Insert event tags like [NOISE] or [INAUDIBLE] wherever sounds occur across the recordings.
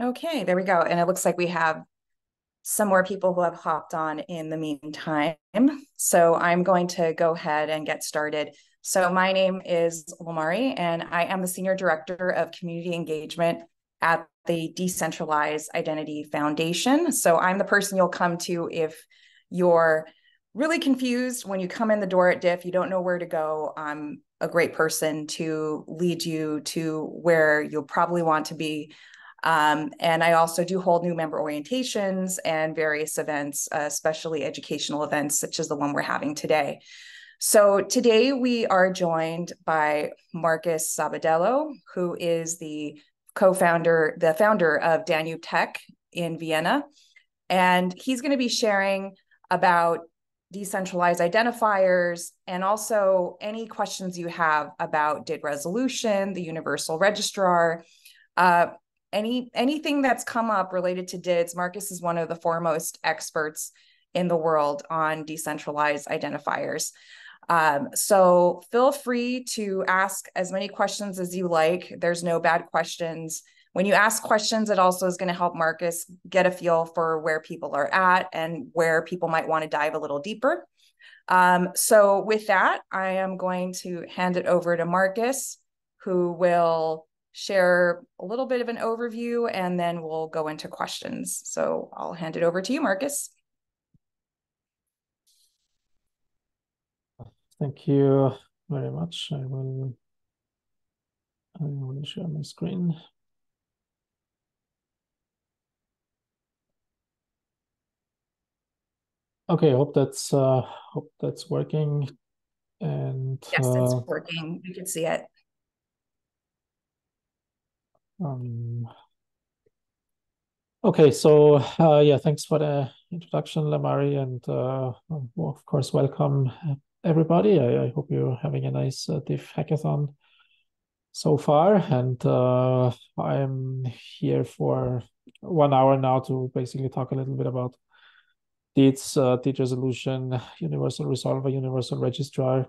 Okay, there we go. And it looks like we have some more people who have hopped on in the meantime. So I'm going to go ahead and get started. So my name is Limari, and I am the Senior Director of Community Engagement at the Decentralized Identity Foundation. So I'm the person you'll come to if you're really confused when you come in the door at DIF you don't know where to go. I'm a great person to lead you to where you'll probably want to be. Um, and I also do hold new member orientations and various events, uh, especially educational events, such as the one we're having today. So today we are joined by Markus Sabadello, who is the co-founder, the founder of Danube Tech in Vienna. And he's going to be sharing about decentralized identifiers and also any questions you have about DID resolution, the universal registrar, uh, any anything that's come up related to DIDs. Markus is one of the foremost experts in the world on decentralized identifiers. Um, so feel free to ask as many questions as you like. There's no bad questions. When you ask questions, it also is going to help Markus get a feel for where people are at and where people might want to dive a little deeper. Um, so with that, I am going to hand it over to Markus, who will share a little bit of an overview and then we'll go into questions. So I'll hand it over to you, Markus. Thank you very much. I will, I will share my screen. Okay, hope that's uh, hope that's working. And yes, uh, it's working. You can see it. Um, okay, so uh, yeah, thanks for the introduction, Limari, and uh, well, of course, welcome everybody. I, I, hope you're having a nice uh, DIF hackathon so far. And uh, I'm here for one hour now to basically talk a little bit about DIDs, uh, resolution, universal resolver, universal registrar.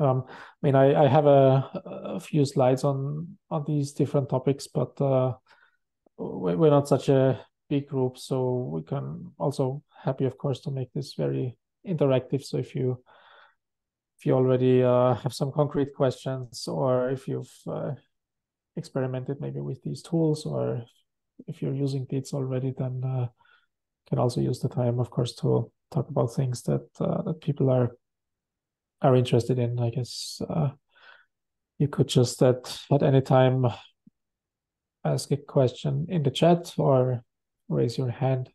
Um, I mean, I, I have a, a, few slides on on these different topics, but uh, we're not such a big group, so we can also happy, of course, to make this very interactive. So if you if you already uh, have some concrete questions or if you've uh, experimented maybe with these tools or if you're using DIDs already, then uh, can also use the time, of course, to talk about things that uh, that people are are interested in. I guess uh, you could just at at any time ask a question in the chat or raise your hand.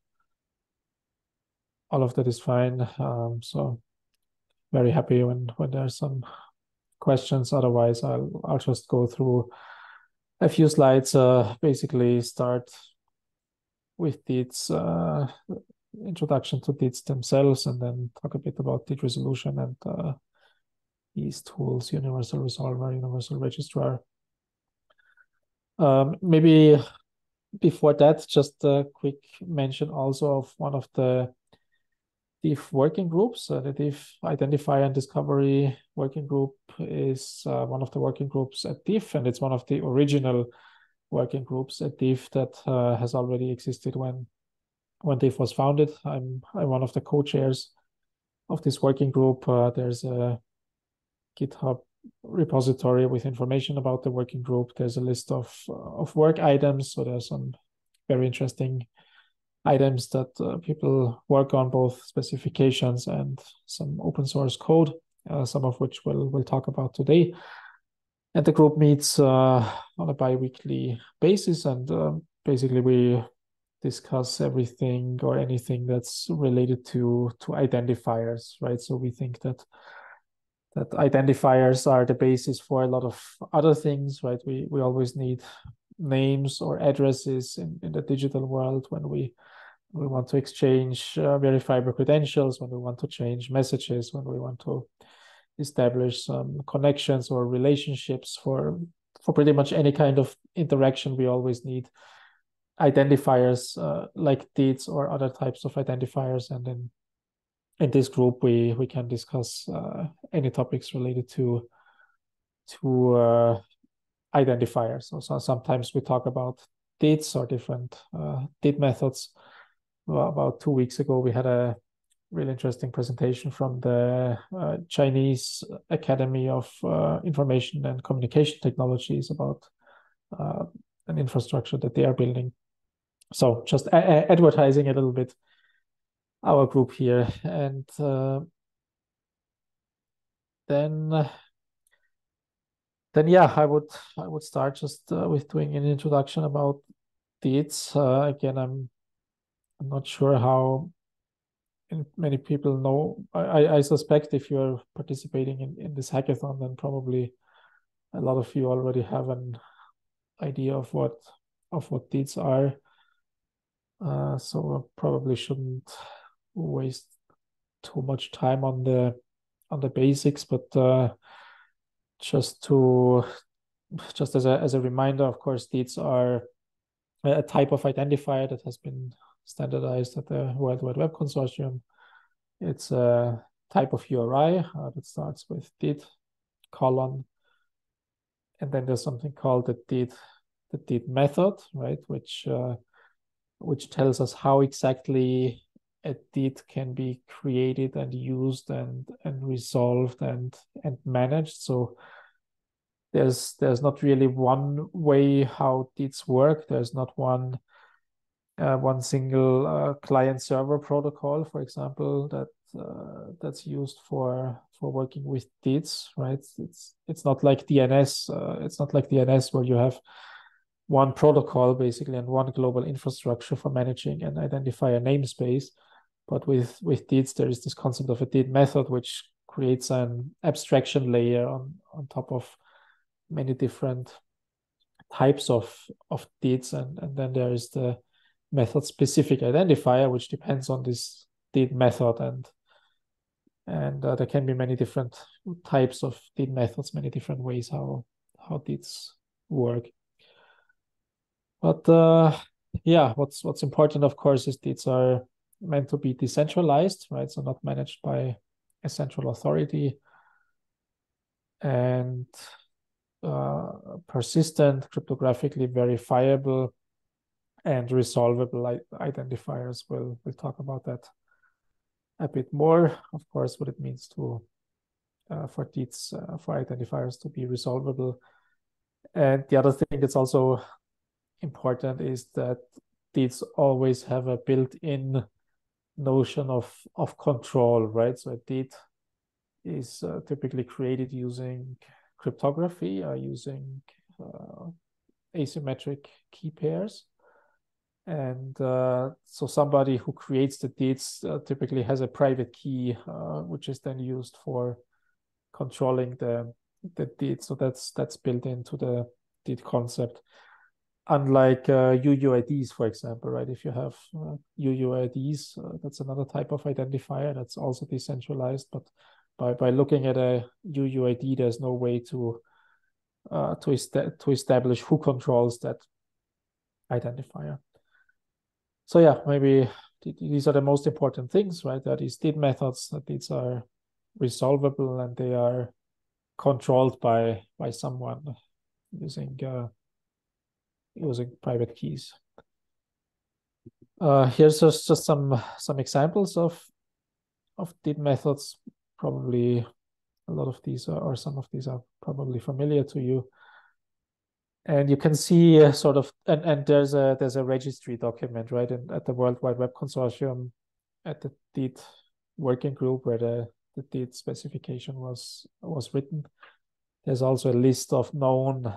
All of that is fine. Um, so very happy when when there are some questions. Otherwise, I'll I'll just go through a few slides. Uh, basically, start with its uh, introduction to DIDs themselves, and then talk a bit about DID resolution and uh, these tools: Universal Resolver, Universal Registrar. Um, maybe before that, just a quick mention also of one of the DIF working groups. Uh, the DIF Identifier and Discovery Working Group is uh, one of the working groups at DIF, and it's one of the original working groups at DIF that uh, has already existed when when DIF was founded. I'm I'm one of the co-chairs of this working group. Uh, there's a GitHub repository with information about the working group. There's a list of of work items, so there's some very interesting items that uh, people work on, both specifications and some open source code, uh, some of which we'll, we'll talk about today. And the group meets uh, on a bi-weekly basis, and um, basically we discuss everything or anything that's related to to identifiers, right? So we think that that identifiers are the basis for a lot of other things, right? We we always need names or addresses in, in the digital world when we we want to exchange uh, verifiable credentials, when we want to change messages, when we want to establish some connections or relationships for for pretty much any kind of interaction, we always need identifiers uh, like DIDs or other types of identifiers. And then in this group, we we can discuss uh, any topics related to to uh, identifiers. So, so sometimes we talk about DIDs or different uh, DID methods. Well, about two weeks ago, we had a really interesting presentation from the uh, Chinese Academy of uh, Information and Communication Technologies about uh, an infrastructure that they are building. So just advertising a little bit our group here, and uh, then then yeah, I would I would start just uh, with doing an introduction about DIDs. Uh, again, I'm I'm not sure how many people know. I, I suspect if you're participating in, in this hackathon, then probably a lot of you already have an idea of what of what DIDs are. Uh, so I probably shouldn't waste too much time on the on the basics, but uh, just to just as a as a reminder, of course, DIDs are a type of identifier that has been standardized at the World Wide Web Consortium. It's a type of URI uh, that starts with DID colon, and then there's something called the DID the DID method, right, which uh, which tells us how exactly a DID can be created and used and and resolved and and managed. So there's there's not really one way how DIDs work. There's not one uh, one single uh, client server protocol, for example, that uh, that's used for for working with DIDs right? It's it's not like DNS. Uh, it's not like DNS where you have one protocol basically and one global infrastructure for managing and identifier namespace. But with with DIDs, there is this concept of a DID method, which creates an abstraction layer on on top of many different types of of DIDs, and and then there is the method specific identifier, which depends on this DID method and and uh, there can be many different types of DID methods, many different ways how how DIDs work. But uh, yeah, what's what's important, of course, is DIDs are meant to be decentralized, right? So not managed by a central authority, and uh, persistent, cryptographically verifiable, and resolvable identifiers. We'll, we'll talk about that a bit more. Of course, what it means to uh, for DIDs uh, for identifiers to be resolvable. And the other thing that's also important is that DIDs always have a built-in notion of of control, right? So a DID is uh, typically created using cryptography, uh, using uh, asymmetric key pairs. And uh, so somebody who creates the DIDs uh, typically has a private key which is then used for controlling the the DID. So that's that's built into the DID concept unlike uuids uh, for example right if you have uuids uh, uh, that's another type of identifier that's also decentralized but by by looking at a uuid there's no way to to, est- to establish who controls that identifier so yeah, maybe these are the most important things, right? That is DID methods, that these are resolvable and they are controlled by by someone using uh, using private keys. Uh, here's just, just some some examples of of DID methods. Probably a lot of these are, or some of these are probably familiar to you and you can see uh, sort of and, and there's a there's a registry document right and at the world wide web consortium at the DID working group where the the DID specification was was written there's also a list of known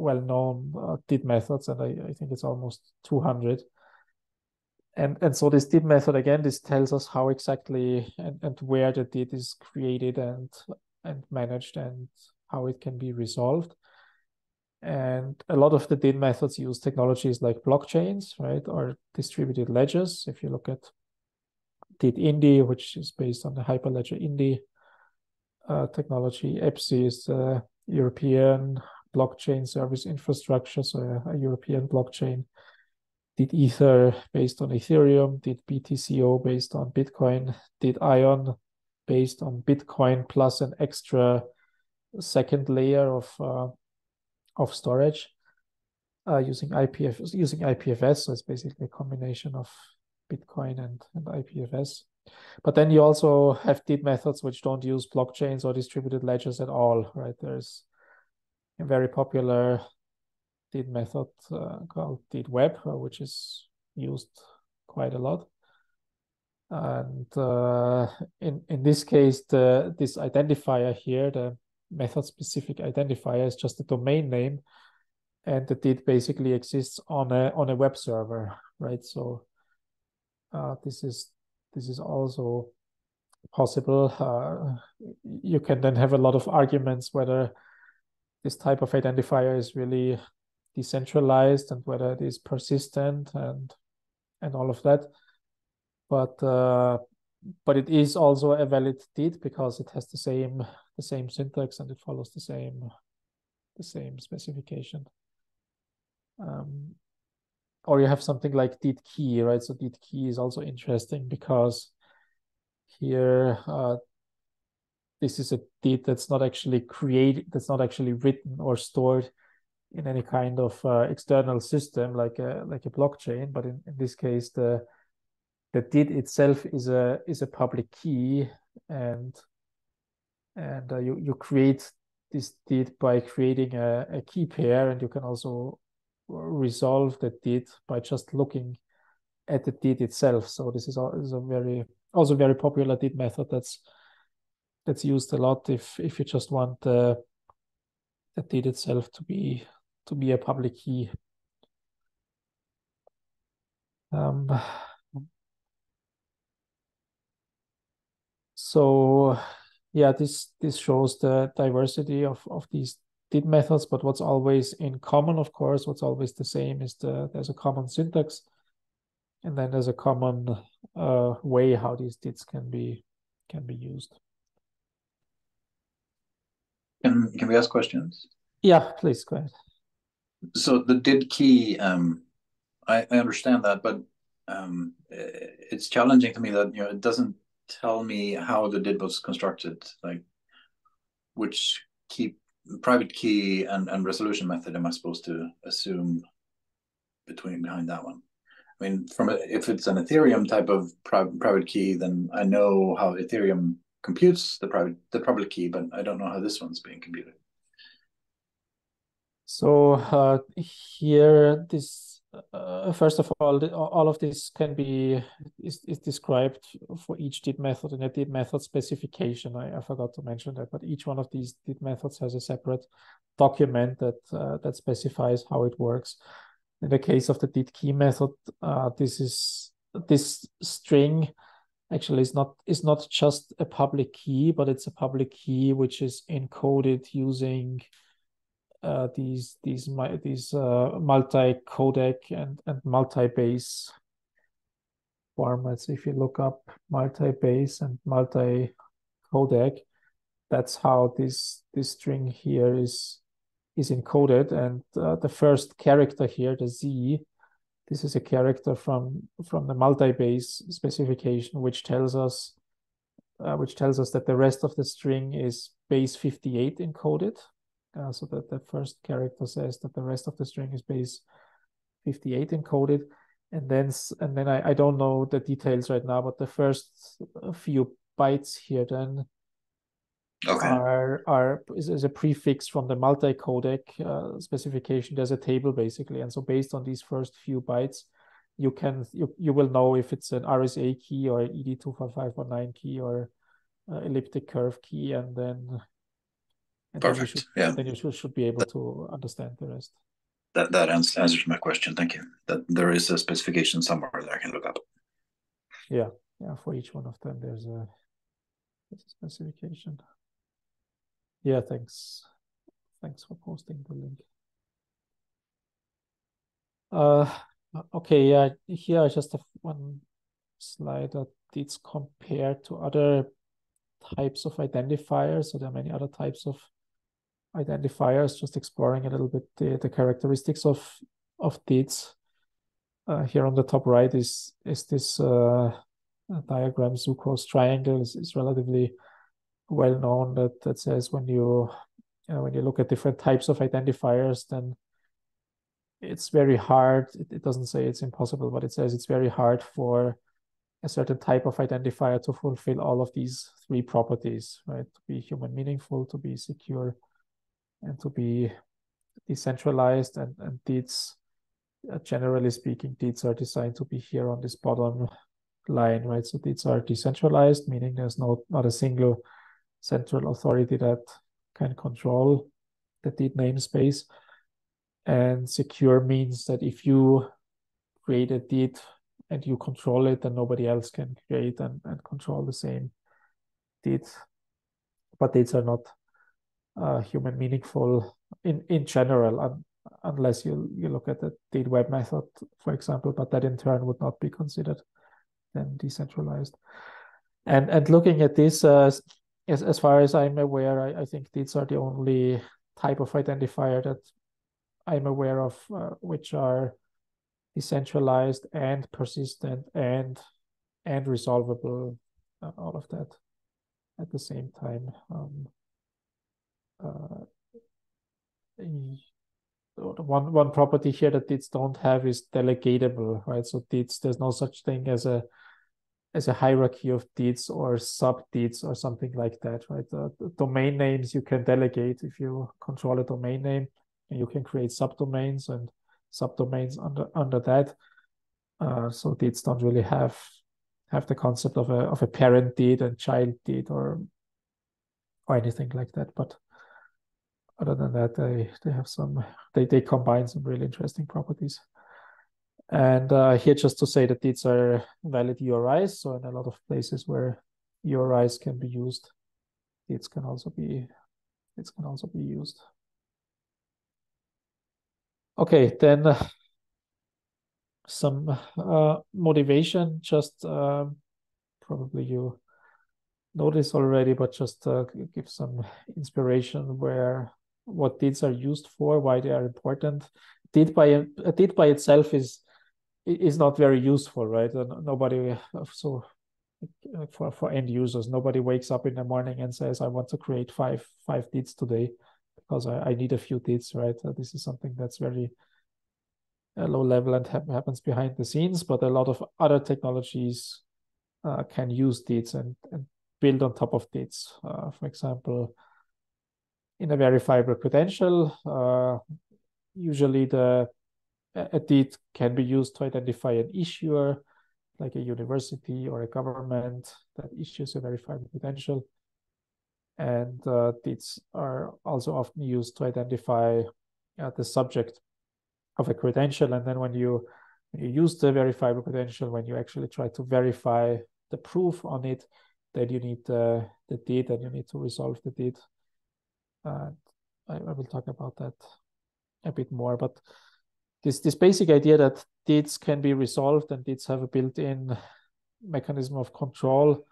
well-known uh, methods and I, I think it's almost 200 and and so this DID method again this tells us how exactly and, and where the DID is created and and managed and how it can be resolved and a lot of the DID methods use technologies like blockchains, right, or distributed ledgers. If you look at Date.INDY, which is based on the Hyperledger Indy uh, technology, EBSI is a European blockchain service infrastructure, so a, a European blockchain. Did Ether based on Ethereum, did BTCO based on Bitcoin, did Ion based on Bitcoin plus an extra second layer of uh, of storage. uh, using IPF using IPFS. So it's basically a combination of Bitcoin and, and IPFS. But then you also have DID methods which don't use blockchains or distributed ledgers at all, right? There's very popular DID method uh, called DID web, uh, which is used quite a lot. And uh, in in this case, the this identifier here, the method specific identifier, is just a domain name, and the DID basically exists on a on a web server, right? So uh, this is this is also possible. Uh, you can then have a lot of arguments whether this type of identifier is really decentralized and whether it is persistent and and all of that but uh, but it is also a valid DID because it has the same the same syntax and it follows the same the same specification. Um, or you have something like DID key, right? So DID key is also interesting because here uh, this is a DID that's not actually created, that's not actually written or stored in any kind of uh, external system like a like a blockchain, but in, in this case the the DID itself is a is a public key and and uh, you you create this DID by creating a, a key pair and you can also resolve the DID by just looking at the DID itself. So this is a, is a very also very popular DID method that's that's used a lot if if you just want the the DID itself to be to be a public key um, so yeah, this this shows the diversity of of these DID methods, but what's always in common, of course, what's always the same is the there's a common syntax, and then there's a common uh, way how these DIDs can be can be used. Can can we ask questions? Yeah, please go ahead. So the DID key, um, I, I understand that, but um, it's challenging to me that you know it doesn't tell me how the DID was constructed, like which key, private key and, and resolution method am I supposed to assume between behind that one? I mean, from a, if it's an Ethereum type of pri private key, then I know how Ethereum computes the private the public key, but I don't know how this one's being computed. So uh, here, this uh, first of all, all of this can be is, is described for each DID method in a DID method specification. I, I forgot to mention that, but each one of these DID methods has a separate document that uh, that specifies how it works. In the case of the DID key method, uh, this is this string actually it's not is not just a public key, but it's a public key which is encoded using uh, these these these uh, multi-codec and and multi-base formats. If you look up multi-base and multi-codec, that's how this this string here is is encoded. And uh, the first character here, the Z, this is a character from from the multi-base specification, which tells us uh, which tells us that the rest of the string is base 58 encoded. Uh, so that the first character says that the rest of the string is base 58 encoded. And then, and then I, I don't know the details right now, but the first few bytes here then okay. are are is, is a prefix from the multi-codec uh, specification. There's a table basically, and so based on these first few bytes, you can you you will know if it's an RSA key or ED two five five one nine key or uh, elliptic curve key, and then and Perfect. Then you should, yeah. Then you should, should be able that, to understand the rest. That that answers my question. Thank you. That there is a specification somewhere that I can look up. Yeah, yeah. For each one of them, there's a, there's a specification. Yeah. Thanks. Thanks for posting the link. Uh, okay. Yeah. Here I just have one slide that it's compared to other types of identifiers. So there are many other types of identifiers, just exploring a little bit the, the characteristics of of DIDs. Uh, here on the top right is is this uh, diagram Zooko's triangle is, is relatively well known that that says when you, you know, when you look at different types of identifiers, then it's very hard. It, it doesn't say it's impossible, but it says it's very hard for a certain type of identifier to fulfill all of these three properties, right? To be human meaningful, to be secure, and to be decentralized. And, and DIDs, uh, generally speaking, DIDs are designed to be here on this bottom line, right? So DIDs are decentralized, meaning there's no not a single central authority that can control the DID namespace. And secure means that if you create a DID and you control it, then nobody else can create and, and control the same DID. But DIDs are not uh, human meaningful in, in general, un, unless you, you look at the DID web method, for example, but that in turn would not be considered then decentralized. And and looking at this, uh, as, as far as I'm aware, I, I think these are the only type of identifier that I'm aware of, uh, which are decentralized and persistent and and resolvable, uh, all of that at the same time. Um, uh, one one property here that DIDs don't have is delegatable, right? So DIDs, there's no such thing as a as a hierarchy of DIDs or sub DIDs or something like that, right? Domain names you can delegate if you control a domain name, and you can create subdomains and subdomains under under that. Uh, so DIDs don't really have have the concept of a of a parent DID and child DID or or anything like that. But other than that, they they have some they they combine some really interesting properties. And uh, here, just to say that these are valid URIs. So in a lot of places where URIs can be used, it can also be it can also be used. Okay, then uh, some uh, motivation. Just uh, probably you this already, but just uh, give some inspiration where what DIDs are used for, why they are important. DID by DID by itself is is not very useful, right? Nobody so for for end users, nobody wakes up in the morning and says, "I want to create five five DIDs today," because I, I need a few DIDs, right? Uh, this is something that's very uh, low level and ha happens behind the scenes. But a lot of other technologies uh, can use DIDs and, and build on top of DIDs. Uh, for example, in a verifiable credential, uh, usually the a DID can be used to identify an issuer, like a university or a government that issues a verifiable credential. And uh, DIDs are also often used to identify uh, the subject of a credential. And then when you, when you use the verifiable credential, when you actually try to verify the proof on it, then you need the, the DID and you need to resolve the DID. I, I will talk about that a bit more. But this this basic idea that DIDs can be resolved and DIDs have a built-in mechanism of control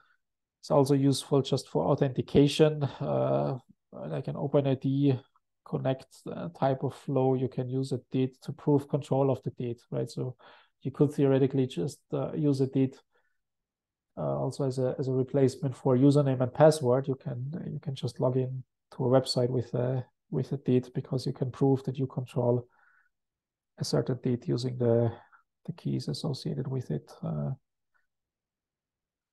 is also useful just for authentication, uh, like an OpenID connect uh, type of flow. You can use a DID to prove control of the DID, right? So you could theoretically just uh, use a DID uh, also as a as a replacement for username and password. You can you can just log in to a website with a with a DID because you can prove that you control a certain DID using the the keys associated with it. Uh,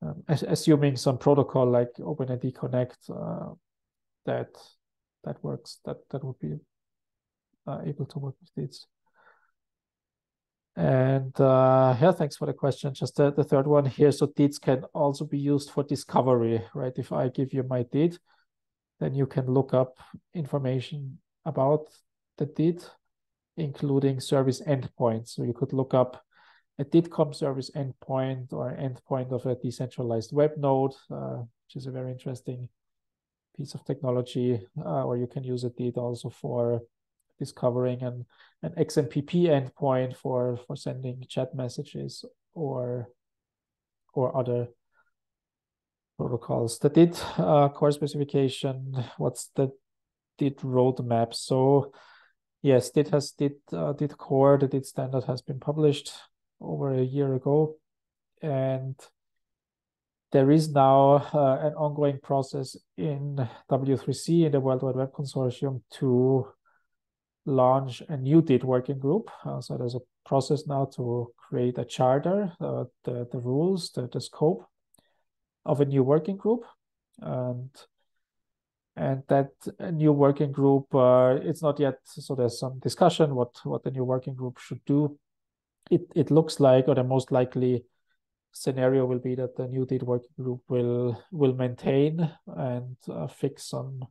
um, assuming some protocol like OpenID Connect uh, that that works, that that would be uh, able to work with DIDs. And uh, yeah, thanks for the question. Just the, the third one here. So DIDs can also be used for discovery, right? If I give you my DID, then you can look up information about the DID including service endpoints. So you could look up a DIDComm service endpoint or endpoint of a decentralized web node, uh, which is a very interesting piece of technology, uh, or you can use a DID also for discovering an, an XMPP endpoint for, for sending chat messages or, or other protocols. The DID uh, core specification, what's the DID roadmap? So Yes, DID has DID uh, DID core, the DID standard has been published over a year ago, and there is now uh, an ongoing process in W3C in the World Wide Web Consortium to launch a new DID working group. Uh, so there's a process now to create a charter, uh, the, the rules, the, the scope of a new working group. And and that new working group uh, it's not yet so there's some discussion what what the new working group should do it it looks like or the most likely scenario will be that the new DID working group will will maintain and uh, fix some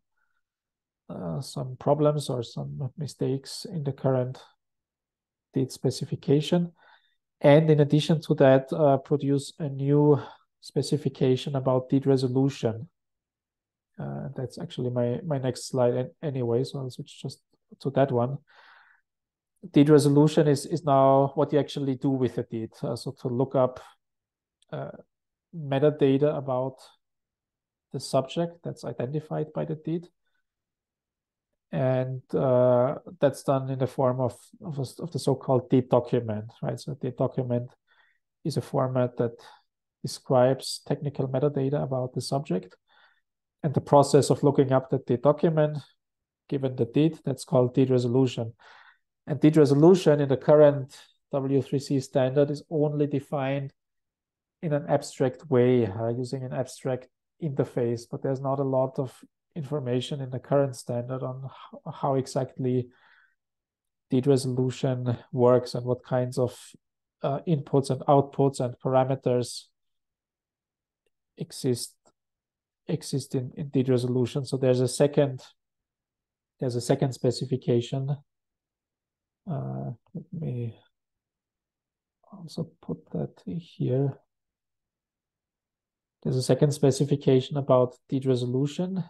uh, some problems or some mistakes in the current DID specification. And in addition to that, uh, produce a new specification about DID resolution. Uh, that's actually my, my next slide anyway, so I'll switch just to that one. DID resolution is, is now what you actually do with a DID. Uh, so to look up uh, metadata about the subject that's identified by the DID. and uh, that's done in the form of of, a, of the so-called DID document, right? So DID document is a format that describes technical metadata about the subject, and the process of looking up the DID document, given the DID, that's called DID resolution. And DID resolution in the current W3C standard is only defined in an abstract way, uh, using an abstract interface, but there's not a lot of information in the current standard on how exactly DID resolution works and what kinds of uh, inputs and outputs and parameters exist exist in, in DID resolution. So there's a second there's a second specification. Uh, let me also put that here. There's a second specification about DID resolution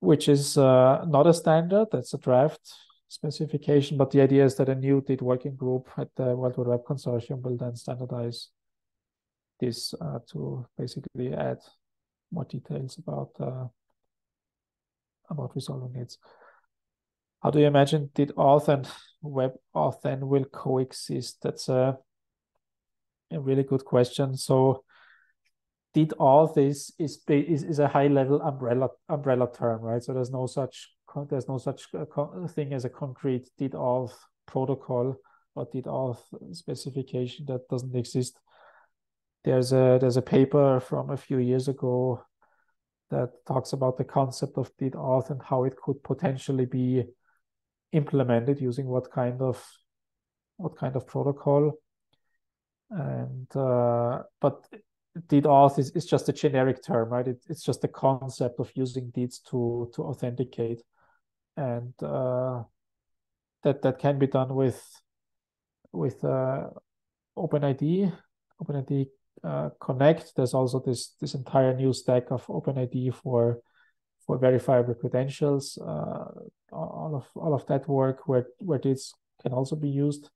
which is uh, not a standard. That's a draft specification. But the idea is that a new DID working group at the World Wide Web Consortium will then standardize this uh, to basically add more details about uh, about resolving needs. How do you imagine did auth and web auth then will coexist? That's a, a really good question. So did auth this is is, is a high level umbrella umbrella term, right? So there's no such there's no such thing as a concrete DID auth protocol or DID auth specification that doesn't exist. There's a there's a paper from a few years ago that talks about the concept of DID auth and how it could potentially be implemented using what kind of what kind of protocol and uh, but DID auth is, is just a generic term, right? It, it's just the concept of using DIDs to to authenticate, and uh, that that can be done with with uh, OpenID, OpenID uh, Connect. There's also this this entire new stack of OpenID for for verifiable credentials. Uh, all of all of that work where where DIDs can also be used.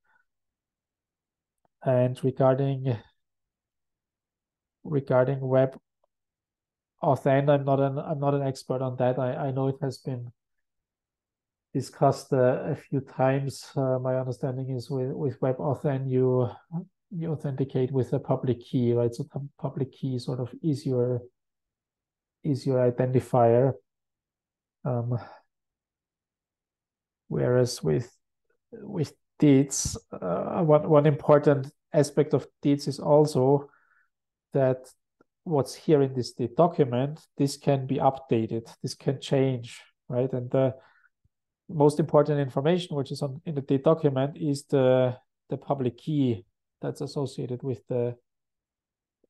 And regarding regarding web authent i'm not an i'm not an expert on that i i know it has been discussed uh, a few times uh, my understanding is with with WebAuthn you you authenticate with a public key right so the public key sort of is your is your identifier um, whereas with with DIDs uh, one one important aspect of DIDs is also that what's here in this DID document, this can be updated, this can change, right? And the most important information, which is on in the DID document, is the the public key that's associated with the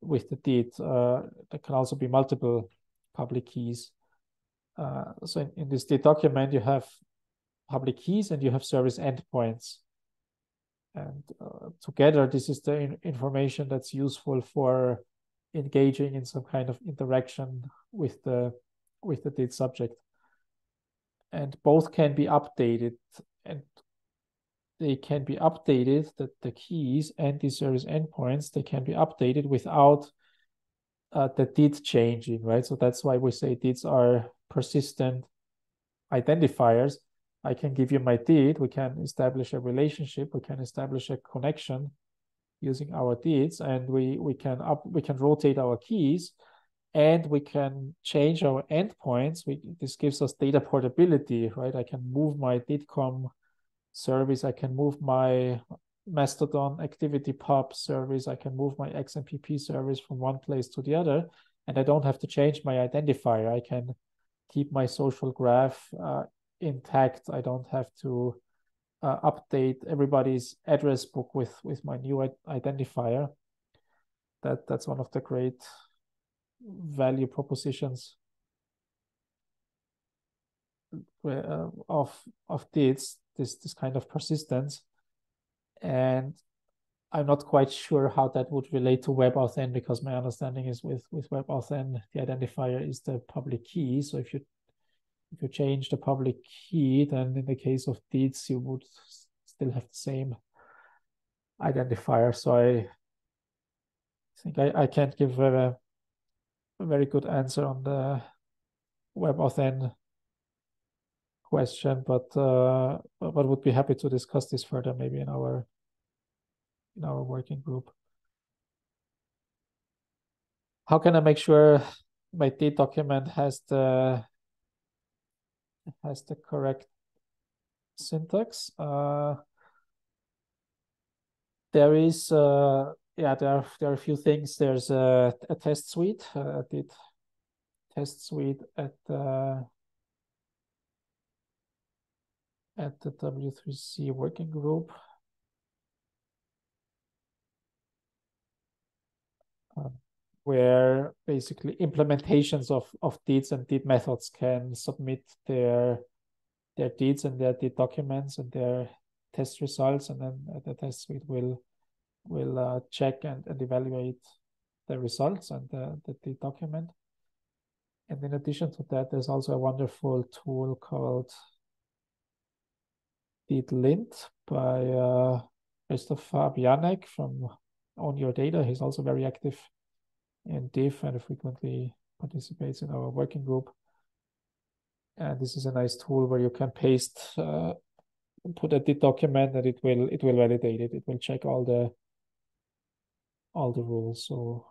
with the DID. Uh, there can also be multiple public keys. Uh, so in, in this DID document, you have public keys and you have service endpoints. And uh, together, this is the in information that's useful for engaging in some kind of interaction with the with the DID subject and both can be updated and they can be updated that the keys and the service endpoints they can be updated without uh, the DID changing right so that's why we say DIDs are persistent identifiers i can give you my DID. we can establish a relationship we can establish a connection using our DIDs, and we we can up we can rotate our keys and we can change our endpoints. We, this gives us data portability, right? I can move my DIDComm service. I can move my Mastodon activity pub service. I can move my XMPP service from one place to the other, and I don't have to change my identifier. I can keep my social graph uh, intact. I don't have to uh, update everybody's address book with with my new identifier. That that's one of the great value propositions uh, of of this this this kind of persistence and I'm not quite sure how that would relate to WebAuthn because my understanding is with with WebAuthn the identifier is the public key. So if you if you change the public key, then in the case of DIDs you would still have the same identifier. So I think I, I can't give a, a very good answer on the WebAuthn question, but uh, but would be happy to discuss this further maybe in our in our working group. How can I make sure my DID document has the has the correct syntax? Uh, there is uh, yeah there are there are a few things. There's a, a test suite. Uh, I did test suite at the at the W3C working group. Uh, where basically implementations of, of DIDs and DID methods can submit their their DIDs and their DID documents and their test results, and then the test suite will will uh, check and, and evaluate the results and the, the DID document. And in addition to that, there's also a wonderful tool called DID Lint by uh, Christoph from OwnYourData. He's also very active in DIF and frequently participates in our working group. And this is a nice tool where you can paste, uh, put a DID document and it will it will validate it. It will check all the all the rules. So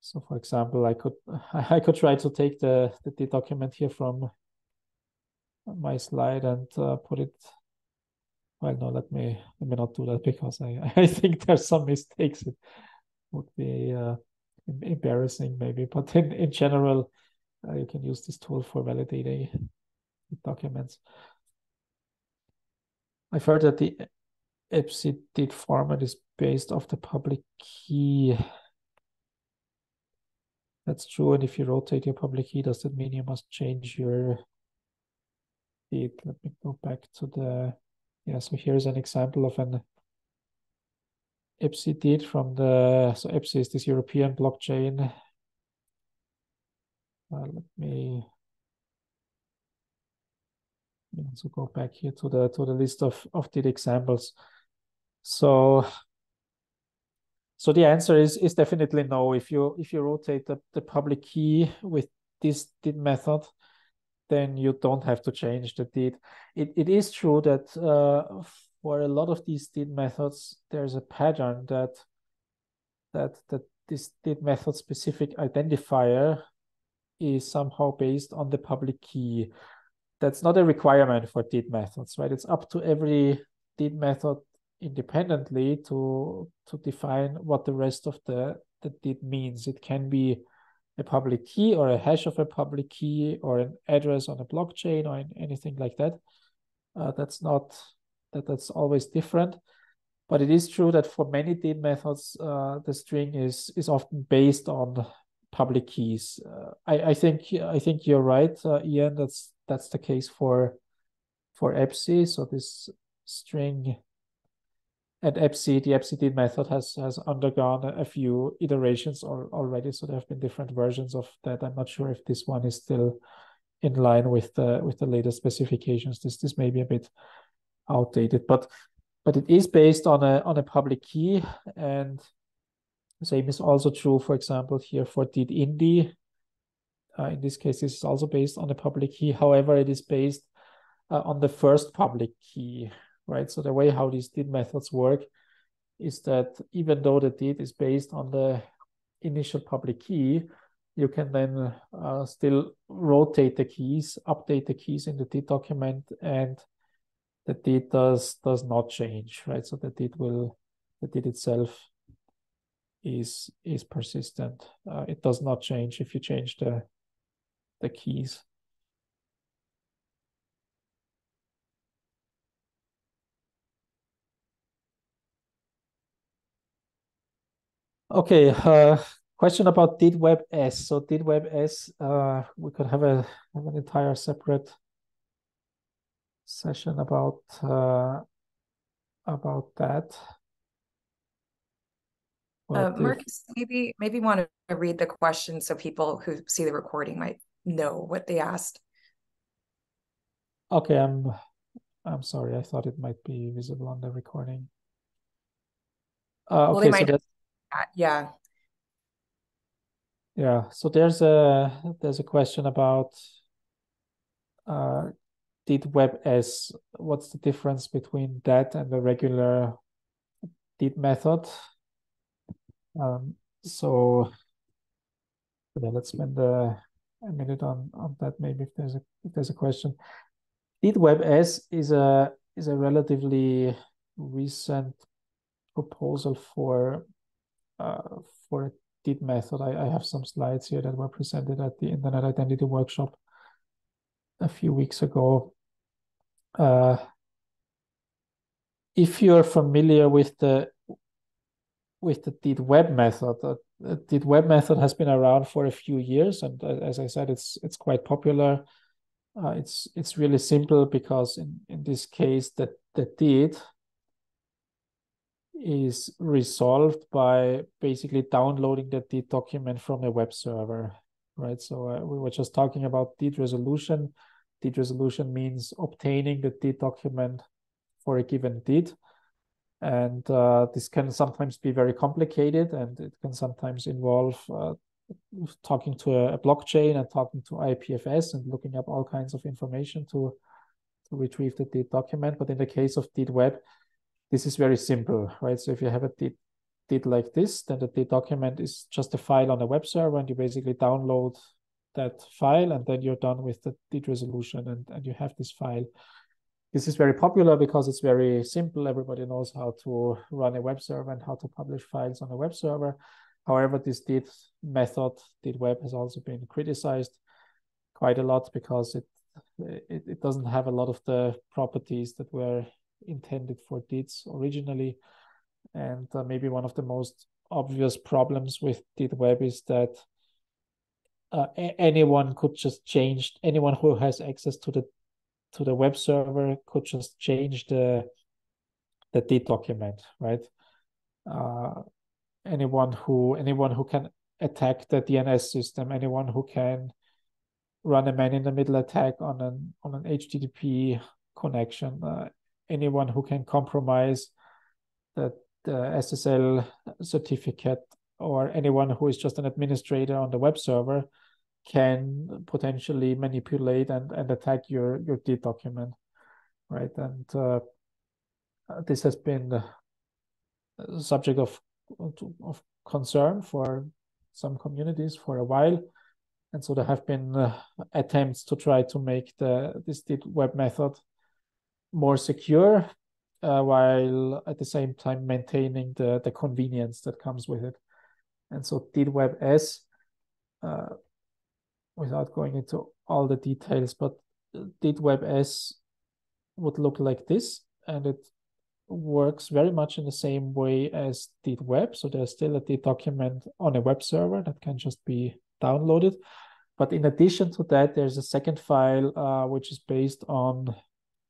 so for example, I could [LAUGHS] I could try to take the the DID document here from my slide and uh, put it well no let me let me not do that [LAUGHS] because i i think there's some mistakes. It would be uh, embarrassing maybe but in in general uh, you can use this tool for validating documents. I've heard that the EBSI DID format is based off the public key. That's true and if you rotate your public key does that mean you must change your it. Let me go back to the, yeah, so here's an example of an EBCDID DID from the, so EBSI is this European blockchain. Uh, let me also go back here to the to the list of of DID examples. So so the answer is is definitely no. If you if you rotate the, the public key with this DID method, then you don't have to change the DID. It, it is true that uh, for a lot of these DID methods, there's a pattern that that that this DID method specific identifier is somehow based on the public key. That's not a requirement for DID methods, right? It's up to every DID method independently to to define what the rest of the the DID means. It can be a public key or a hash of a public key or an address on a blockchain or anything like that. Uh, that's not that that's always different, but it is true that for many DID methods, uh, the string is is often based on public keys. Uh, I I think I think you're right, uh, Ian. That's that's the case for for EBSI. So this string at EBSI, the EBSI DID method has has undergone a few iterations or, already. So there have been different versions of that. I'm not sure if this one is still in line with the with the latest specifications. This this may be a bit outdated, but but it is based on a on a public key, and the same is also true, for example, here for DID Uh, in this case, this is also based on a public key. However, it is based uh, on the first public key, right? So the way how these DID methods work is that even though the DID is based on the initial public key, you can then uh, still rotate the keys, update the keys in the DID document, and the DID does does not change, right? So the DID will the DID itself is is persistent. Uh, it does not change if you change the the keys. Okay, uh, question about did:webs. So did did:webs, uh, we could have a have an entire separate session about uh, about that. Uh, Markus, maybe maybe want to read the question so people who see the recording might know what they asked. Okay, I'm I'm sorry. I thought it might be visible on the recording. Uh, well, okay, so yeah. Yeah. So there's a there's a question about uh, did:webs. What's the difference between that and the regular did method? Um, so yeah, let's spend a, a minute on on that. Maybe if there's a if there's a question. did did:webs is a is a relatively recent proposal for uh, for a DID method. I, I have some slides here that were presented at the Internet Identity Workshop a few weeks ago. Uh, if you're familiar with the with the DID web method, the DID web method has been around for a few years, and uh, as I said, it's it's quite popular. Uh, it's it's really simple because in in this case, the the DID is resolved by basically downloading the DID document from a web server, right? So uh, we were just talking about DID resolution. DID resolution means obtaining the DID document for a given DID. And uh, this can sometimes be very complicated and it can sometimes involve uh, talking to a, a, blockchain and talking to IPFS and looking up all kinds of information to, to retrieve the DID document. But in the case of DID web, this is very simple, right? So if you have a did, deed like this, then the did document is just a file on a web server and you basically download that file and then you're done with the did resolution and, and you have this file. This is very popular because it's very simple. Everybody knows how to run a web server and how to publish files on a web server. However, this did method, did web, has also been criticized quite a lot because it, it, it doesn't have a lot of the properties that were intended for DIDs originally. And uh, maybe one of the most obvious problems with DID web is that uh, anyone could just change anyone who has access to the to the web server could just change the the DID document right uh, anyone who anyone who can attack the dns system anyone who can run a man in the middle attack on an on an http connection uh, anyone who can compromise the, the SSL certificate or anyone who is just an administrator on the web server can potentially manipulate and, and attack your, your DID document, right? And uh, this has been the subject of, of concern for some communities for a while. And so there have been uh, attempts to try to make the this web method more secure uh, while at the same time maintaining the, the convenience that comes with it. And so did:webs, uh, without going into all the details, but did:webs would look like this, and it works very much in the same way as did:web. So there's still a DID document on a web server that can just be downloaded. But in addition to that, there's a second file uh, which is based on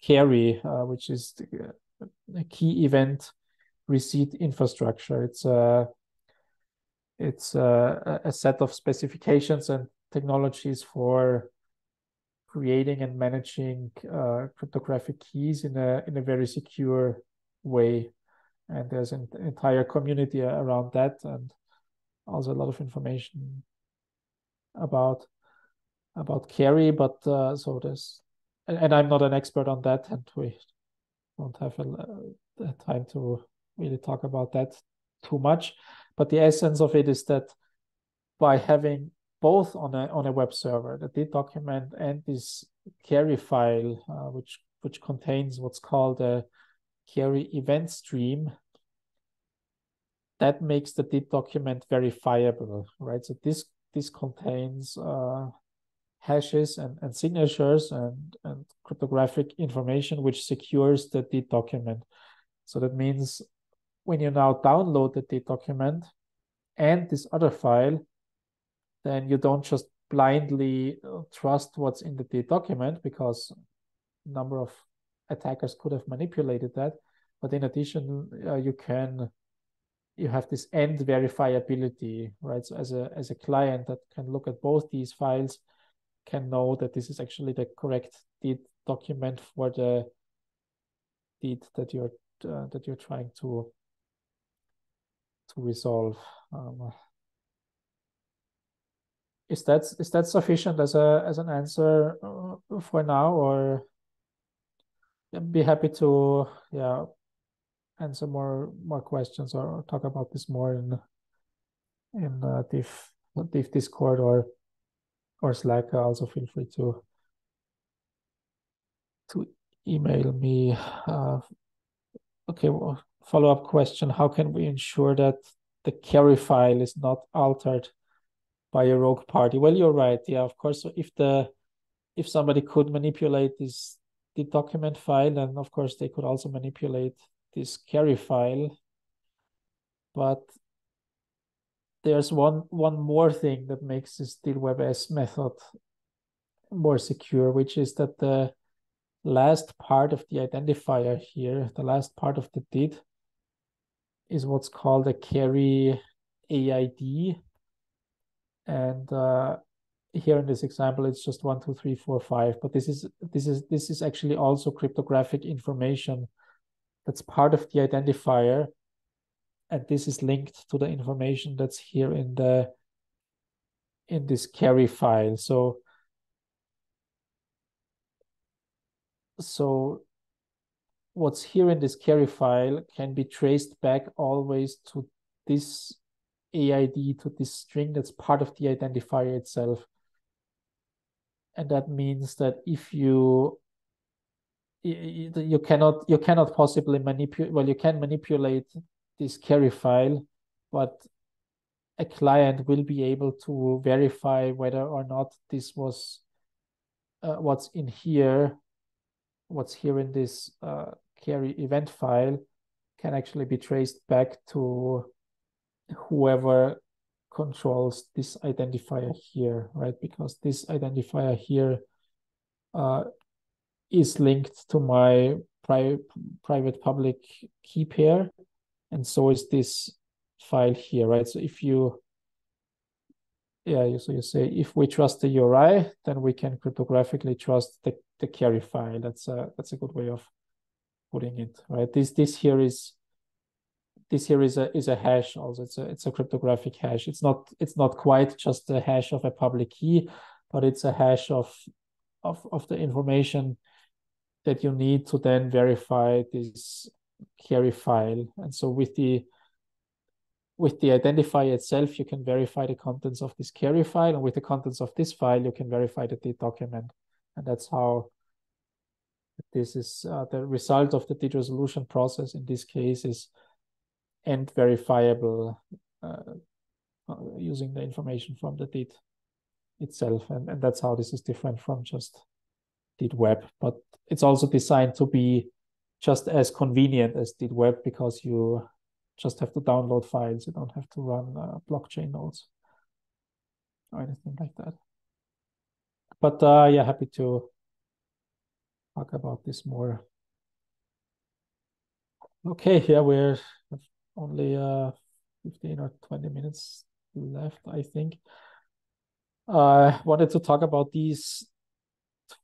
KERI, uh, which is the, a key event receipt infrastructure. It's a it's a, a set of specifications and technologies for creating and managing uh, cryptographic keys in a in a very secure way. And there's an entire community around that, and also a lot of information about about KERI. But uh, so there's and I'm not an expert on that, and we don't have a, a time to really talk about that too much. But the essence of it is that by having both on a on a web server, the did document and this KERI file, uh, which which contains what's called a KERI event stream, that makes the did document verifiable, right? So this this contains uh, hashes and, and signatures and, and cryptographic information which secures the did document. So that means when you now download the did document and this other file, then you don't just blindly uh, trust what's in the did document because a number of attackers could have manipulated that. But in addition, uh, you can you have this end verifiability, right? So as a as a client that can look at both these files, can know that this is actually the correct did document for the DID that you're uh, that you're trying to to resolve. Um, is that is that sufficient as a as an answer uh, for now, or be happy to yeah answer more more questions or talk about this more in in uh, DIF discord or or slack also feel free to to email me uh, okay well, follow-up question. How can we ensure that the KERI file is not altered by a rogue party? Well you're right. Yeah of course. So if the if somebody could manipulate this the document file then of course they could also manipulate this KERI file. But there's one one more thing that makes this DidWebS method more secure, which is that the last part of the identifier here, the last part of the did, is what's called a KERI AID. And uh, here in this example, it's just one, two, three, four, five. But this is this is this is actually also cryptographic information that's part of the identifier. And this is linked to the information that's here in the in this KERI file. So so what's here in this KERI file can be traced back always to this AID, to this string that's part of the identifier itself. And that means that if you you, you cannot you cannot possibly manipulate well you can manipulate this KERI file but a client will be able to verify whether or not this was uh, what's in here what's here in this uh, KERI event file can actually be traced back to whoever controls this identifier here right because this identifier here uh, is linked to my pri private public key pair. And so is this file here, right? So if you, yeah, so you say, if we trust the URI, then we can cryptographically trust the, the KERI file. That's a, that's a good way of putting it, right? This, this here is, this here is a is a hash also it's a it's a cryptographic hash it's not it's not quite just a hash of a public key but it's a hash of of of the information that you need to then verify this KERI file. And so with the with the identifier itself, you can verify the contents of this KERI file, and with the contents of this file, you can verify the did document. And that's how this is uh, the result of the did resolution process. In this case, is end verifiable uh, uh, using the information from the did itself, and, and that's how this is different from just did web, but it's also designed to be just as convenient as did web because you just have to download files. You don't have to run uh, blockchain nodes or anything like that. But uh, yeah, happy to talk about this more. Okay, yeah, we're only uh, 15 or 20 minutes left, I think. I uh, wanted to talk about these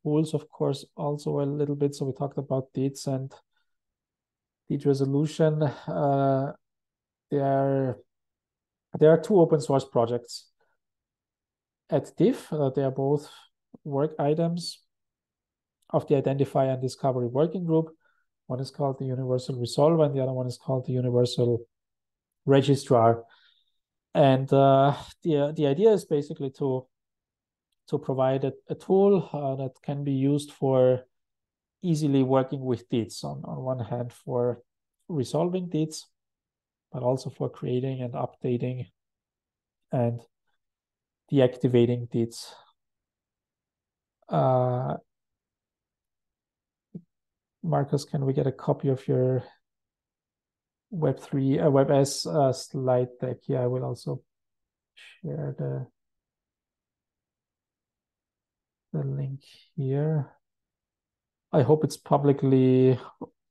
tools, of course, also a little bit. So we talked about DIDs and DID resolution. Uh, there, there are two open source projects at DIF. Uh, they are both work items of the Identify and Discovery Working Group. One is called the Universal Resolver, and the other one is called the Universal Registrar. And uh, the the idea is basically to to provide a, a tool uh, that can be used for easily working with DIDs on, on one hand for resolving DIDs, but also for creating and updating and deactivating DIDs. Uh, Markus, can we get a copy of your Web3, uh, WebS uh, slide deck? Yeah, I will also share the the link here. I hope it's publicly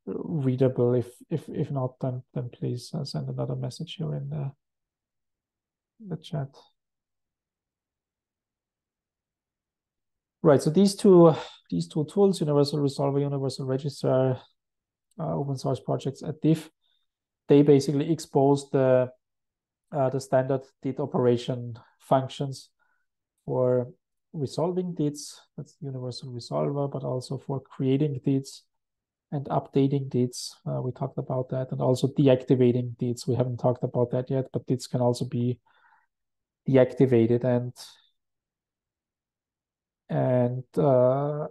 readable. If if if not, then then please uh, send another message here in the the chat. Right. So these two these two tools, Universal Resolver, Universal Registrar, uh, open source projects at DIF, they basically expose the uh, the standard DID operation functions for resolving DIDs, that's universal resolver, but also for creating DIDs and updating DIDs. Uh, we talked about that, and also deactivating DIDs. We haven't talked about that yet, but DIDs can also be deactivated. And and uh,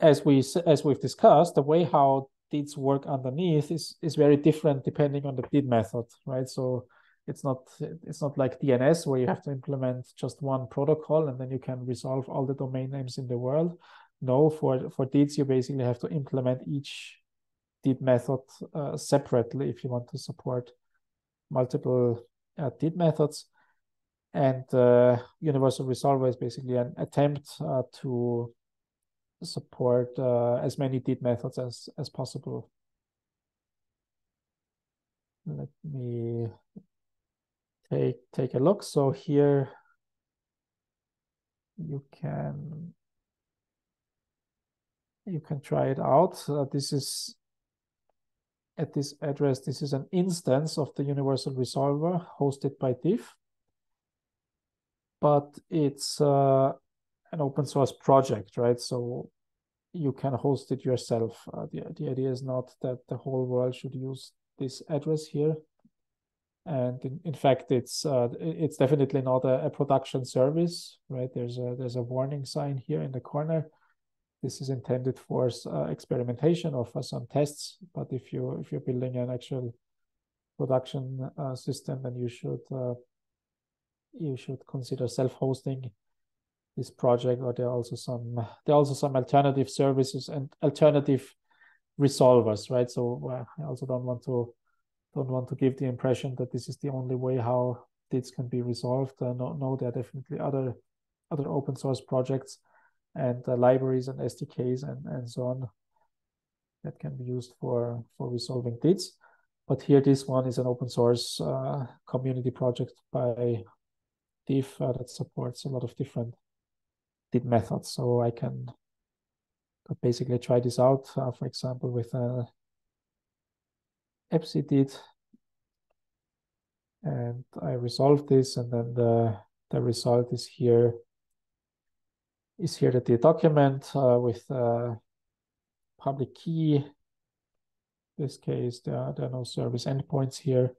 as we as we've discussed, the way how DIDs work underneath is is very different depending on the DID method, right? So it's not it's not like DNS where you have to implement just one protocol and then you can resolve all the domain names in the world. No, for for DIDs you basically have to implement each DID method uh, separately if you want to support multiple uh, DID methods. And uh, Universal Resolver is basically an attempt uh, to support uh, as many DID methods as as possible. Let me take take a look. So here you can you can try it out. Uh, this is at this address. This is an instance of the Universal Resolver hosted by DIF, but it's uh, an open source project, right? So you can host it yourself. Uh, the, the idea is not that the whole world should use this address here and in, in fact it's uh, it's definitely not a, a, production service right? There's a there's a warning sign here in the corner. This is intended for uh, experimentation or for some tests. But if you if you're building an actual production uh, system then you should uh, you should consider self-hosting this project. Or there are also some there are also some alternative services and alternative resolvers right? So i also don't want to don't want to give the impression that this is the only way how DIDs can be resolved. Uh, no, no, there are definitely other other open source projects and uh, libraries and SDKs and, and so on that can be used for, for resolving DIDs. But here, this one is an open source uh, community project by DIF uh, that supports a lot of different DID methods. So I can basically try this out, uh, for example, with a EBSI DID and I resolve this and then the, the result is here is here that the document uh, with uh, public key. In this case, there are, there are no service endpoints here.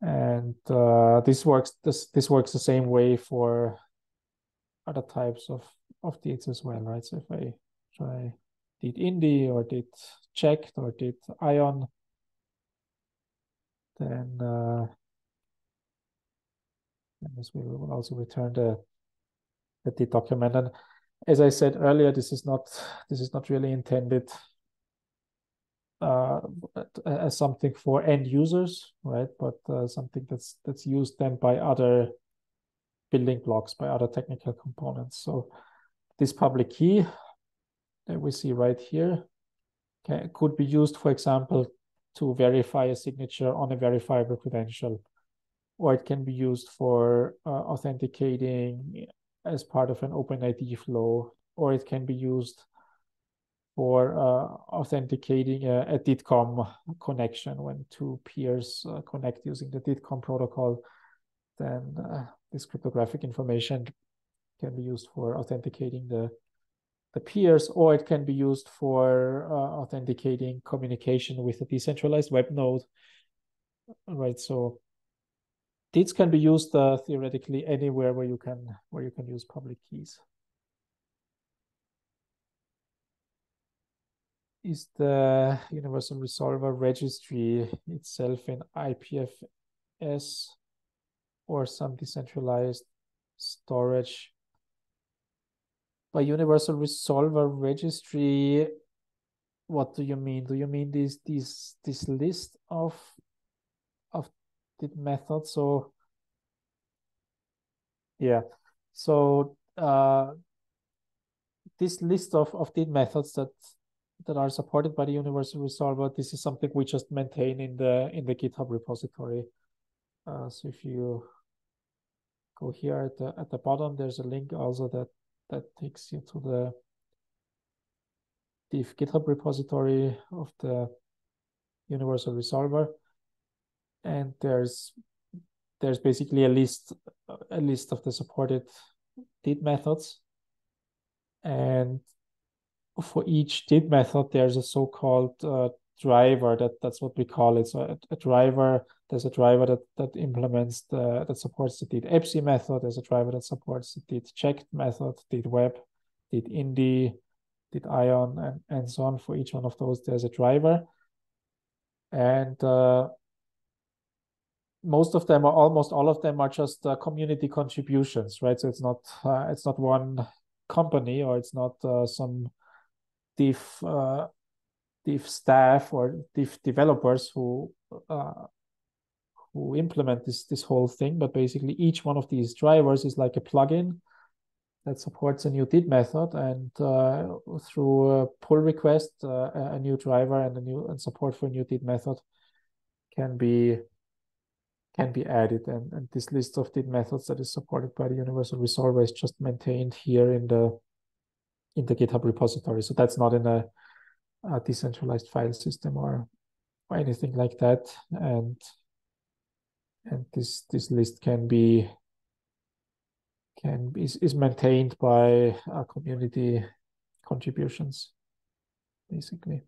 And uh, this works this this works the same way for other types of of DIDs as well, right? So if I try did indy or did cheqd or did ion, then uh, this will also return the the document. And as I said earlier, this is not this is not really intended uh, as something for end users, right? But uh, something that's that's used then by other building blocks, by other technical components. So this public key that we see right here can, could be used, for example, to verify a signature on a verifiable credential, or it can be used for uh, authenticating as part of an OpenID flow, or it can be used for uh, authenticating a, a, DIDComm connection when two peers uh, connect using the DIDComm protocol. Then uh, this cryptographic information can be used for authenticating the the peers, or it can be used for uh, authenticating communication with a decentralized web node. Right, so these can be used uh, theoretically anywhere where you can where you can use public keys. Is the Universal Resolver registry itself in IPFS or some decentralized storage? By Universal Resolver registry, what do you mean? Do you mean this this this list of of the methods? So yeah, so uh, this list of of the methods that that are supported by the Universal Resolver, this is something we just maintain in the in the GitHub repository. Uh, so if you go here at the at the bottom, there's a link also that that takes you to the the GitHub repository of the Universal Resolver, and there's there's basically a list a list of the supported DID methods, and for each DID method, there's a so-called uh, driver that that's what we call it. So a, a, driver, there's a driver that that implements the that supports the did EBSI method. There's a driver that supports the did cheqd method, did web, did indy, did ion, and and so on. For each one of those, there's a driver, and uh, most of them are almost all of them are just uh, community contributions, right? So it's not uh, it's not one company or it's not uh, some DIF DIF staff or DIF developers who uh, who implement this this whole thing. But basically, each one of these drivers is like a plugin that supports a new did method, and uh, through a pull request, uh, a new driver and a new and support for a new did method can be can be added and, and this list of did methods that is supported by the universal resolver is just maintained here in the in the GitHub repository. So that's not in a, a decentralized file system or, or anything like that. And and this this list can be can is, is maintained by uh, community contributions, basically.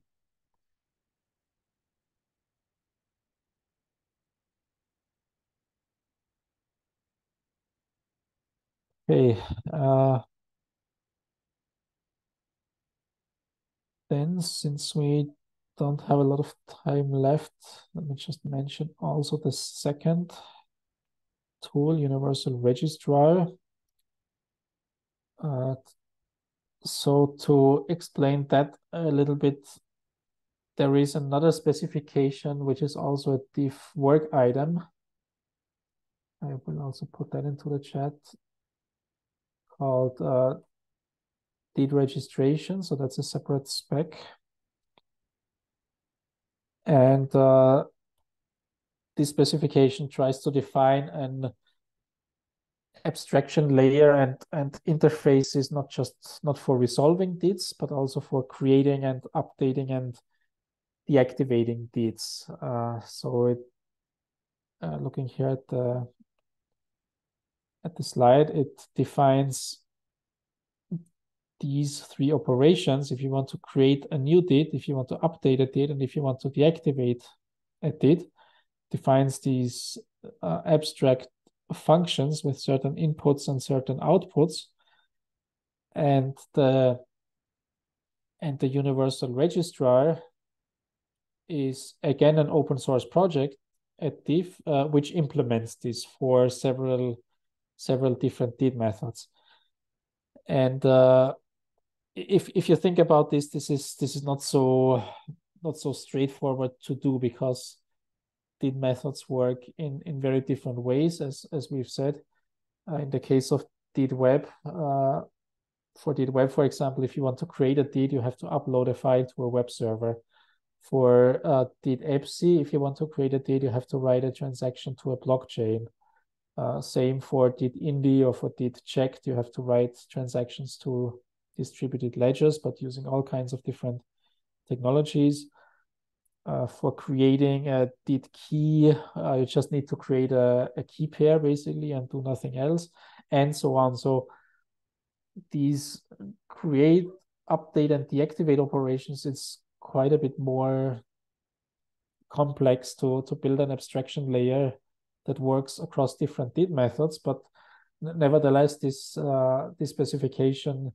Okay, uh, then since we don't have a lot of time left, let me just mention also the second tool, Universal Registrar. Uh, so to explain that a little bit, there is another specification, which is also a DIF work item. I will also put that into the chat called uh, did registration, so that's a separate spec. And uh, this specification tries to define an abstraction layer and, and interfaces not just not for resolving DIDs, but also for creating and updating and deactivating DIDs. Uh, so it, uh, looking here at the at the slide, it defines these three operations, if you want to create a new did, if you want to update a did, and if you want to deactivate a did, defines these uh, abstract functions with certain inputs and certain outputs. And the and the universal registrar is again an open source project at DIF, uh, which implements this for several several different did methods. And uh, if if you think about this, this is this is not so not so straightforward to do because did methods work in in very different ways, as as we've said. Uh, in the case of did web, uh, for did web, for example, if you want to create a did, you have to upload a file to a web server. For uh, did EBSI, if you want to create a did, you have to write a transaction to a blockchain. Uh, same for did indy or for did cheqd, you have to write transactions to distributed ledgers, but using all kinds of different technologies. Uh, for creating a did key, uh, you just need to create a, a key pair basically and do nothing else, and so on. So these create update and deactivate operations, it's quite a bit more complex to, to build an abstraction layer that works across different DID methods. But nevertheless, this, uh, this specification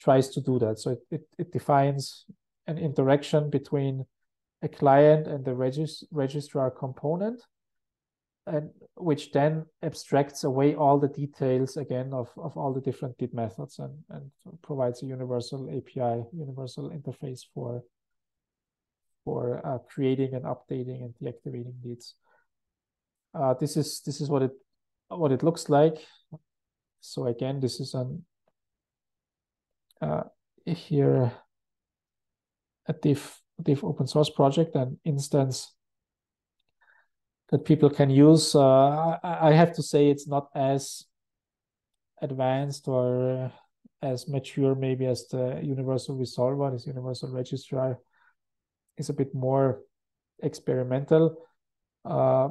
tries to do that. So it, it, it defines an interaction between a client and the regis registrar component, and which then abstracts away all the details again of, of all the different DID methods and, and provides a universal API, universal interface for for uh, creating and updating and deactivating DIDs. Uh, this is this is what it what it looks like. So again, this is an uh, here a DIF DIF open source project and instance that people can use. Uh, I, I have to say it's not as advanced or as mature maybe as the universal resolver, this universal registrar is a bit more experimental. Uh,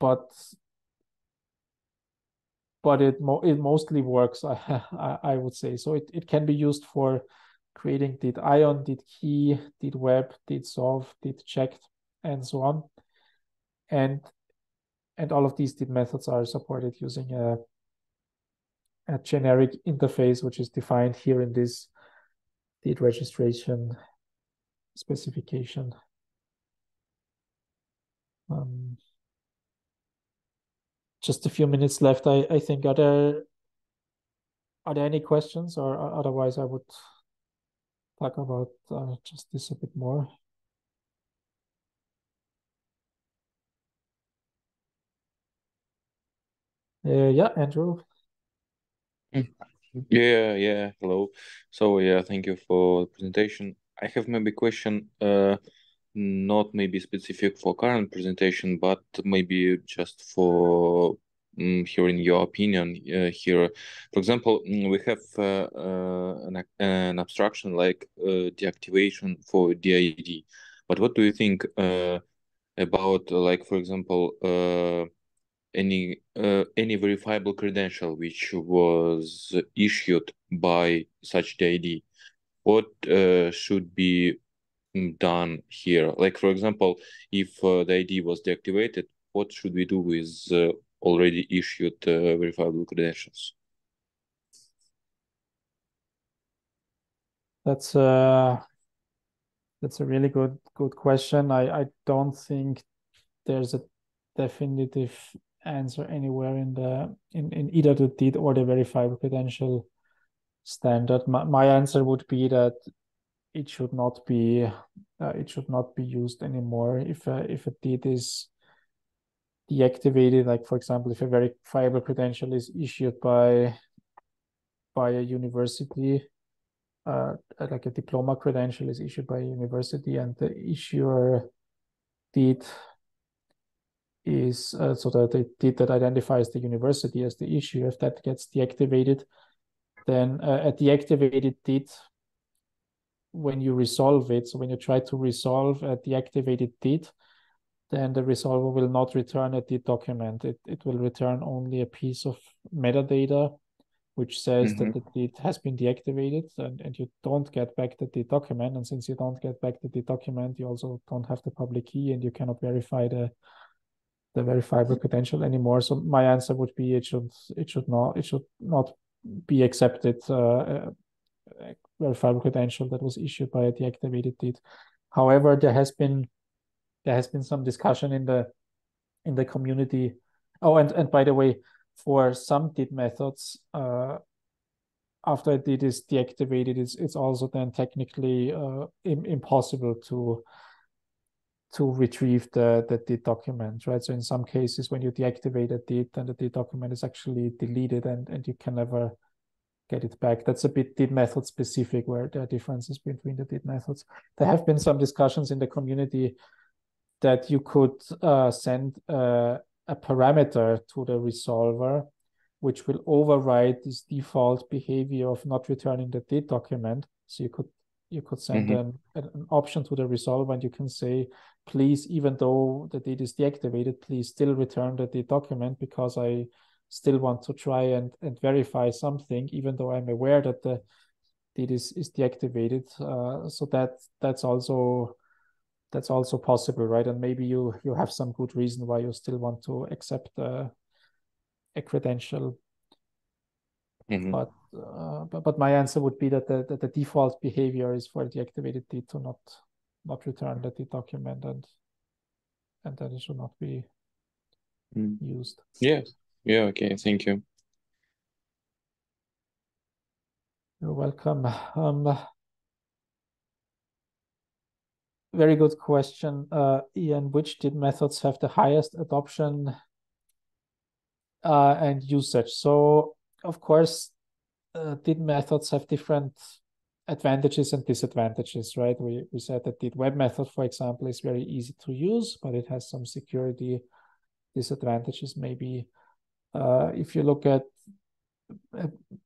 but but it mo it mostly works, [LAUGHS] I, I, would say. So it, it can be used for creating did ion, did key, did web, did sov, did cheqd, and so on. And and all of these did methods are supported using a a generic interface which is defined here in this did registration specification. Um, just a few minutes left. I, I think are there are there any questions or otherwise I would talk about uh, just this a bit more. Uh, yeah, Andrew. Yeah, yeah. Hello. So yeah, thank you for the presentation. I have maybe question. Uh, not maybe specific for current presentation, but maybe just for um, hearing your opinion uh, here. For example, mm, we have uh, uh, an, an, abstraction like uh, deactivation for DID. But what do you think uh, about, like, for example, uh, any any verifiable credential which was issued by such DID? What should be done here? Like, for example, if uh, the ID was deactivated, what should we do with uh, already issued uh, verifiable credentials? That's a uh, that's a really good good question. I I don't think there's a definitive answer anywhere in the in, in either the DID or the verifiable credential standard. My, my answer would be that it should not be uh, it should not be used anymore. If if a DID is deactivated like for example if a verifiable credential is issued by by a university uh, like a diploma credential is issued by a university and the issuer DID is uh, so that the DID that identifies the university as the issuer if that gets deactivated then uh, a deactivated DID when you resolve it, so when you try to resolve a deactivated DID, then the resolver will not return a DID document. It, it will return only a piece of metadata which says mm-hmm. that the DID has been deactivated and, and you don't get back the DID document. And since you don't get back the DID document, you also don't have the public key and you cannot verify the the verifiable credential anymore. So my answer would be it should it should not it should not be accepted uh, verifiable credential that was issued by a deactivated DID. However, there has been there has been some discussion in the in the community. Oh, and and by the way, for some DID methods, uh, after a DID is deactivated, it's it's also then technically uh, Im impossible to to retrieve the the DID document, right? So in some cases, when you deactivate a DID, then the DID document is actually deleted, and and you can never get it back. That's a bit DID method specific where there are differences between the DID methods. There have been some discussions in the community that you could uh, send uh, a parameter to the resolver, which will override this default behavior of not returning the DID document. So you could you could send mm-hmm. an, an option to the resolver and you can say, please, even though the DID is deactivated, please still return the DID document because I still want to try and, and verify something, even though I'm aware that the DID is, is deactivated. Uh, so that that's also that's also possible, right? And maybe you you have some good reason why you still want to accept a, a credential. Mhm. But, uh, but but my answer would be that the, that the default behavior is for deactivated DID to not not return the DID document and and that it should not be Mm. used. Yeah. Yeah. Okay. Thank you. You're welcome. Um, very good question, uh, Ian. Which DID methods have the highest adoption uh, and usage? So, of course, uh, DID methods have different advantages and disadvantages, right? We, we said that DID web method, for example, is very easy to use, but it has some security disadvantages. Maybe uh, if you look at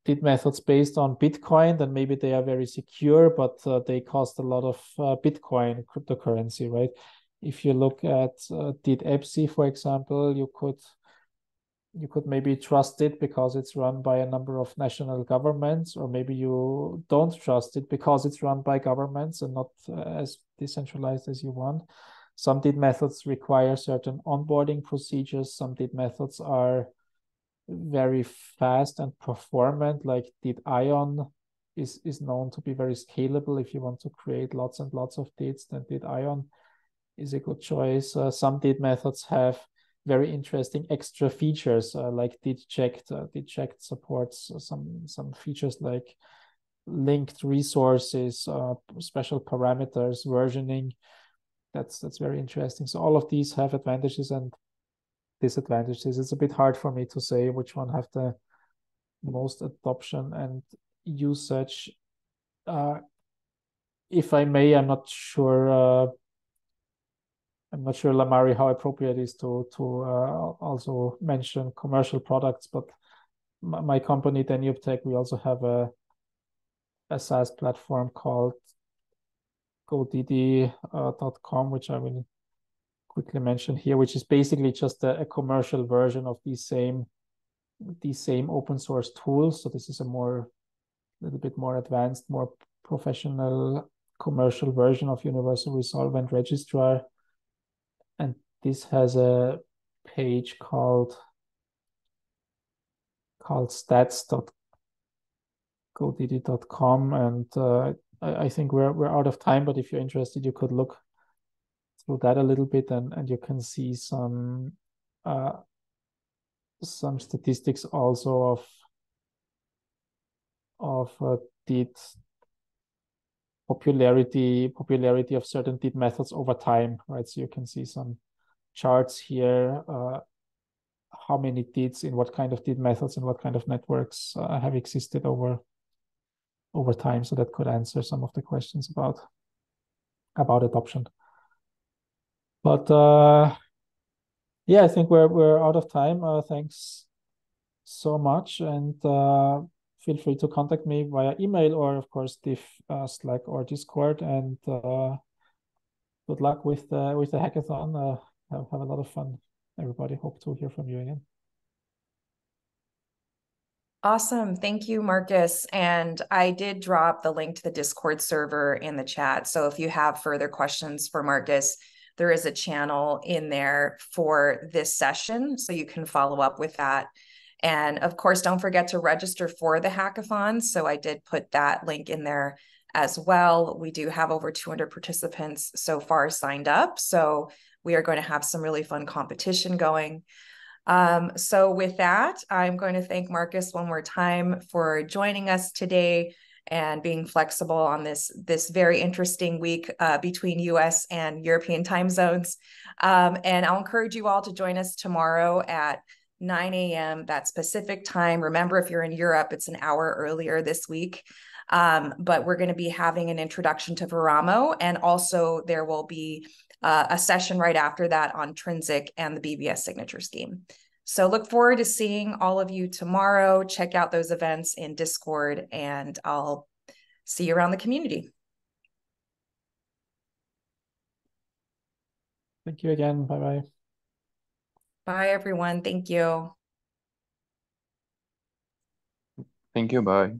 DID methods based on Bitcoin, then maybe they are very secure, but uh, they cost a lot of uh, Bitcoin cryptocurrency, right? If you look at uh, DID EBSI, for example, you could you could maybe trust it because it's run by a number of national governments, or maybe you don't trust it because it's run by governments and not uh, as decentralized as you want. Some DID methods require certain onboarding procedures. Some DID methods are very fast and performant, like DID Ion is, is known to be very scalable. If you want to create lots and lots of DIDs, then DID Ion is a good choice. Uh, some DID methods have very interesting extra features uh, like did cheqd uh, cheqd supports some some features like linked resources uh, special parameters versioning that's that's very interesting so all of these have advantages and disadvantages. It's a bit hard for me to say which one have the most adoption and usage. Uh, if i may i'm not sure uh, I'm not sure, Limari, how appropriate it is to to uh, also mention commercial products, but my, my company, Danube Tech, we also have a a SaaS platform called GoDiddy.com, uh, which I will quickly mention here, which is basically just a, a commercial version of these same these same open source tools. So this is a more little bit more advanced, more professional commercial version of Universal Resolvent Registrar and this has a page called called stats.godiddy.com and uh, I, I, think we're we're out of time but if you're interested you could look through that a little bit and, and you can see some uh, some statistics also of of uh, DID popularity popularity of certain DID methods over time, right? So you can see some charts here, uh, how many DIDs in what kind of DID methods and what kind of networks uh, have existed over over time. So that could answer some of the questions about about adoption. But uh, yeah, I think we're we're out of time. Uh, thanks so much, and uh, feel free to contact me via email or, of course, DIF, uh, Slack, or Discord. And uh, good luck with the with the hackathon. Uh, have, have a lot of fun, everybody. Hope to hear from you again. Awesome. Thank you, Markus. And I did drop the link to the Discord server in the chat. So if you have further questions for Markus, there is a channel in there for this session. So you can follow up with that. And of course, don't forget to register for the hackathon. So I did put that link in there as well. We do have over 200 participants so far signed up. So we are going to have some really fun competition going. Um, so with that, I'm going to thank Markus one more time for joining us today and being flexible on this this very interesting week uh, between U.S. and European time zones. Um, and I'll encourage you all to join us tomorrow at 9 a.m. That Pacific time. Remember, if you're in Europe, it's an hour earlier this week. Um, but we're going to be having an introduction to Veramo, and also there will be uh, a session right after that on Trinsic and the BBS signature scheme. So look forward to seeing all of you tomorrow. Check out those events in Discord, and I'll see you around the community. Thank you again. Bye bye. Bye, everyone. Thank you. Thank you. Bye.